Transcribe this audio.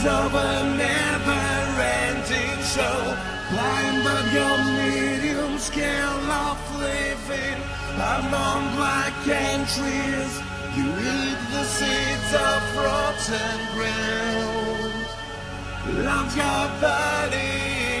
Stage of a never-ending show. Blind but your medium scale of living. Among black trees, you eat the seeds of rotten ground. Love your body